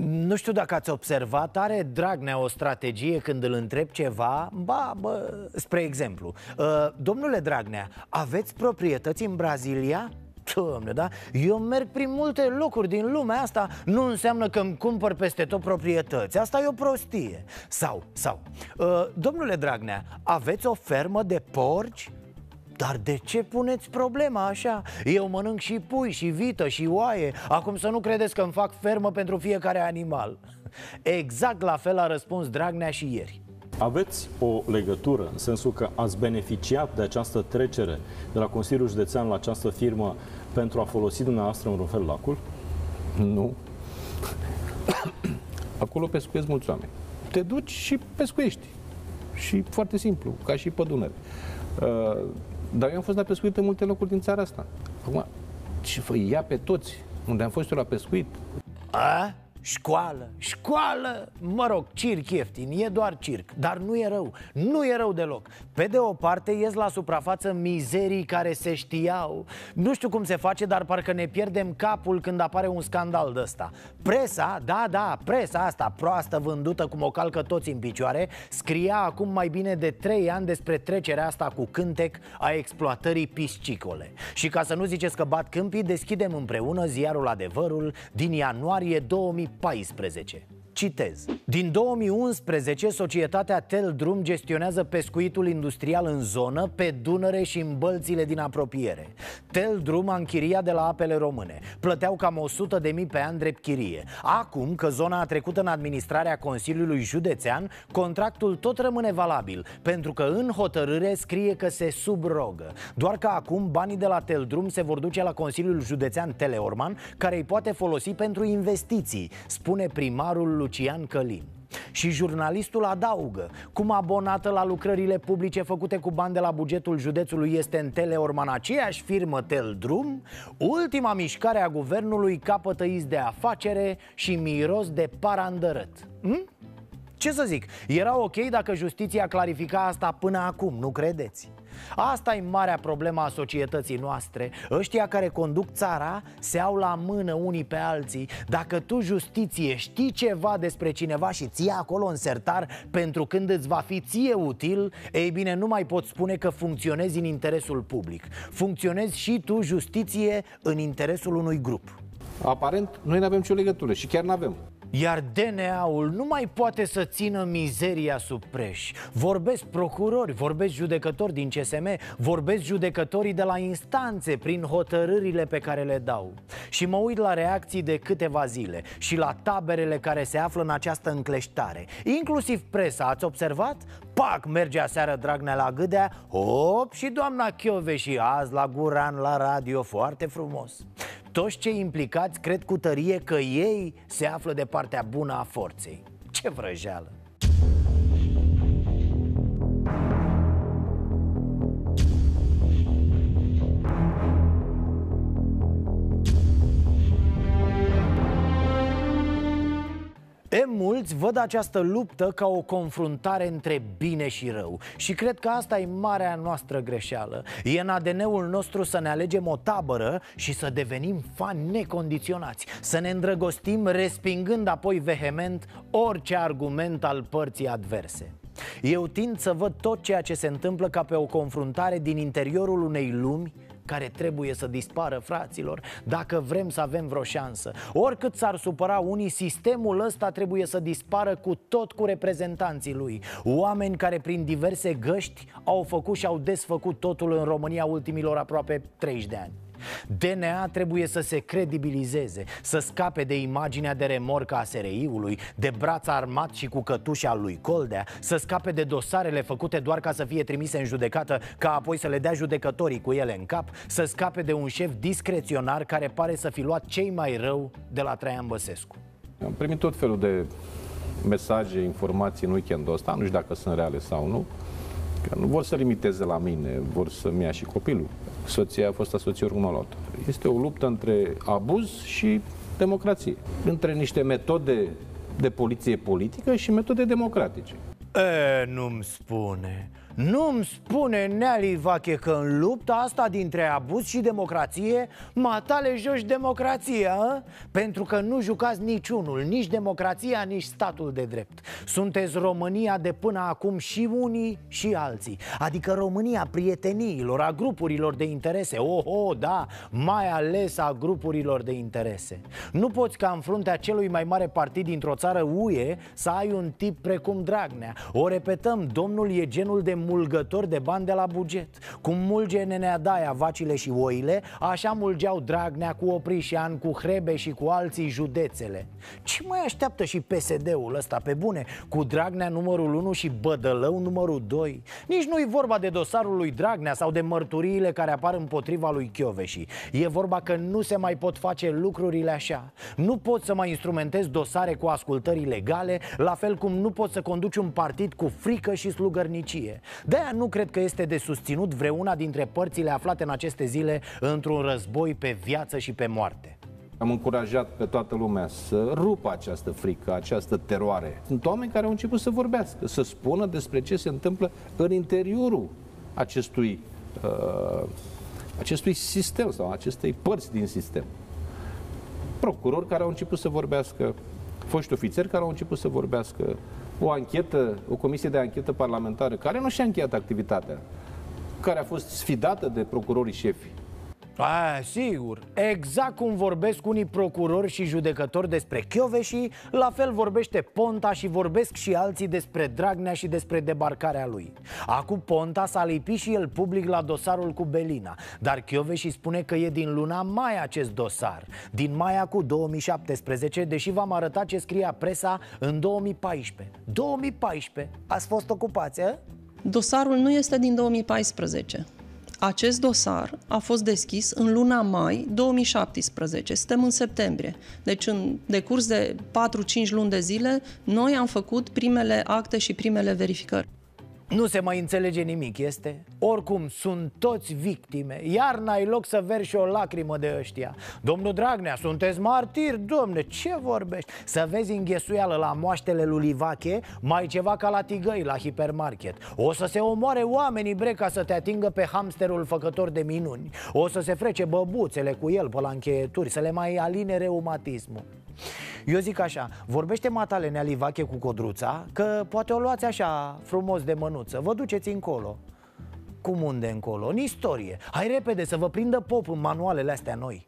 Nu știu dacă ați observat, are Dragnea o strategie când îl întreb ceva Ba, bă, spre exemplu uh, Domnule Dragnea, aveți proprietăți în Brazilia? Domne, da? Eu merg prin multe locuri din lumea asta Nu înseamnă că îmi cumpăr peste tot proprietăți Asta e o prostie Sau, sau uh, Domnule Dragnea, aveți o fermă de porci? Dar de ce puneți problema așa? Eu mănânc și pui, și vită, și oaie Acum să nu credeți că îmi fac fermă pentru fiecare animal Exact la fel a răspuns Dragnea și ieri aveți o legătură în sensul că ați beneficiat de această trecere de la Consiliul Județean la această firmă pentru a folosi dumneavoastră în fel lacul? Nu. Acolo pescuiesc mulți oameni. Te duci și pescuiești. Și foarte simplu, ca și pe Dunăre. Uh, dar eu am fost la pescuit în multe locuri din țara asta. Acum, ce fă, ia pe toți. Unde am fost eu la pescuit. A? Școală, școală, mă rog, circ ieftin, e doar circ Dar nu e rău, nu e rău deloc. Pe de o parte ies la suprafață mizerii care se știau. Nu știu cum se face, dar parcă ne pierdem capul când apare un scandal de ăsta Presa, da, da, presa asta proastă vândută cum o calcă toți în picioare Scria acum mai bine de 3 ani despre trecerea asta cu cântec a exploatării piscicole. Și ca să nu ziceți că bat câmpii, deschidem împreună ziarul Adevărul din ianuarie 2000 2014 Citez. Din 2011, societatea Teldrum gestionează pescuitul industrial în zonă, pe Dunăre și în bălțile din apropiere. Teldrum a închiriat de la apele române. Plăteau cam 100 de mii pe an drept chirie. Acum că zona a trecut în administrarea Consiliului Județean, contractul tot rămâne valabil, pentru că în hotărâre scrie că se subrogă. Doar că acum banii de la Teldrum se vor duce la Consiliul Județean Teleorman, care îi poate folosi pentru investiții, spune primarul Lucian Călin și jurnalistul adaugă Cum abonată la lucrările publice făcute cu bani de la bugetul județului este în Teleorman aceeași firmă Teldrum Ultima mișcare a guvernului capătă iz de afacere și miros de parandărăt hm? Ce să zic, era ok dacă justiția clarifica asta până acum, nu credeți? Asta e marea problemă a societății noastre. Ăștia care conduc țara se au la mână unii pe alții. Dacă tu, justiție, știi ceva despre cineva și ții acolo în sertar Pentru când îți va fi ție util Ei bine, nu mai pot spune că funcționezi în interesul public. Funcționezi și tu, justiție, în interesul unui grup. Aparent, noi nu avem nicio legătură și chiar nu avem iar DNA-ul nu mai poate să țină mizeria sub preș. Vorbesc procurori, vorbesc judecători din CSM Vorbesc judecătorii de la instanțe prin hotărârile pe care le dau. Și mă uit la reacții de câteva zile Și la taberele care se află în această încleștare. Inclusiv presa, ați observat? Pac, merge aseară Dragnea la Gâdea Hop, și doamna Chiove și azi la Guran la radio Foarte frumos toți cei implicați cred cu tărie că ei se află de partea bună a forței Ce vrăjeală! E mulți văd această luptă ca o confruntare între bine și rău. Și cred că asta e marea noastră greșeală. E în ADN-ul nostru să ne alegem o tabără și să devenim fani necondiționați. Să ne îndrăgostim respingând apoi vehement orice argument al părții adverse. Eu tind să văd tot ceea ce se întâmplă ca pe o confruntare din interiorul unei lumi care trebuie să dispară, fraților, dacă vrem să avem vreo șansă. Oricât s-ar supăra unii, sistemul ăsta trebuie să dispară cu tot cu reprezentanții lui. Oameni care prin diverse găști au făcut și au desfăcut totul în România ultimilor aproape 30 de ani. DNA trebuie să se credibilizeze, să scape de imaginea de remorcă a SRI-ului, de braț armat și cu cătușa lui Coldea, să scape de dosarele făcute doar ca să fie trimise în judecată, ca apoi să le dea judecătorii cu ele în cap, să scape de un șef discreționar care pare să fi luat cei mai rău de la Traian Băsescu. Am primit tot felul de mesaje, informații în weekendul ăsta, nu știu dacă sunt reale sau nu, că nu vor să limiteze la mine, vor să-mi ia și copilul soția a fost asociat una la alta. Este o luptă între abuz și democrație, între niște metode de poliție politică și metode democratice. E, nu-mi spune. Nu-mi spune Neali Vache că în lupta asta dintre abuz și democrație Matale joci democrația, a? Pentru că nu jucați niciunul, nici democrația, nici statul de drept. Sunteți România de până acum și unii și alții. Adică România prieteniilor, a grupurilor de interese. Oh, oh, da, mai ales a grupurilor de interese. Nu poți ca în fruntea celui mai mare partid dintr-o țară UE Să ai un tip precum Dragnea. O repetăm, domnul e genul de mulgător de bani de la buget. Cum mulge Nenea Daia vacile și oile Așa mulgeau Dragnea cu Oprișan, cu Hrebe și cu alții județele. Ce mai așteaptă și PSD-ul ăsta pe bune? Cu Dragnea numărul 1 și Bădălău numărul 2 Nici nu-i vorba de dosarul lui Dragnea sau de mărturiile care apar împotriva lui Chioveși. E vorba că nu se mai pot face lucrurile așa. Nu poți să mai instrumentezi dosare cu ascultări legale La fel cum nu poți să conduci un partid cu frică și slugărnicie De-aia nu cred că este de susținut vreuna dintre părțile aflate în aceste zile Într-un război pe viață și pe moarte am încurajat pe toată lumea să rupă această frică, această teroare. Sunt oameni care au început să vorbească, să spună despre ce se întâmplă în interiorul acestui, uh, acestui sistem sau acestei părți din sistem. Procurori care au început să vorbească, foști ofițeri care au început să vorbească, o anchetă, o comisie de anchetă parlamentară care nu și-a încheiat activitatea, care a fost sfidată de procurorii șefi a, sigur, exact cum vorbesc unii procurori și judecători despre și La fel vorbește Ponta și vorbesc și alții despre Dragnea și despre debarcarea lui. Acum Ponta s-a lipit și el public la dosarul cu Belina Dar și spune că e din luna mai acest dosar. Din mai cu 2017, deși v-am arătat ce scria presa în 2014 2014, ați fost ocupați, eh? Dosarul nu este din 2014 acest dosar a fost deschis în luna mai 2017. Suntem în septembrie. Deci în decurs de 4-5 luni de zile, noi am făcut primele acte și primele verificări. Nu se mai înțelege nimic, este? Oricum, sunt toți victime. Iar n-ai loc să verși o lacrimă de ăștia. Domnul Dragnea, sunteți martiri, domne, ce vorbești? Să vezi înghesuială la moaștele lui Livache Mai ceva ca la tigăi la hipermarket. O să se omoare oamenii, bre, ca să te atingă pe hamsterul făcător de minuni. O să se frece băbuțele cu el pe la încheieturi Să le mai aline reumatismul eu zic așa, vorbește matale Nealivache cu Codruța Că poate o luați așa frumos de mânuță Vă duceți încolo Cum unde încolo? În istorie Hai repede să vă prindă pop în manualele astea noi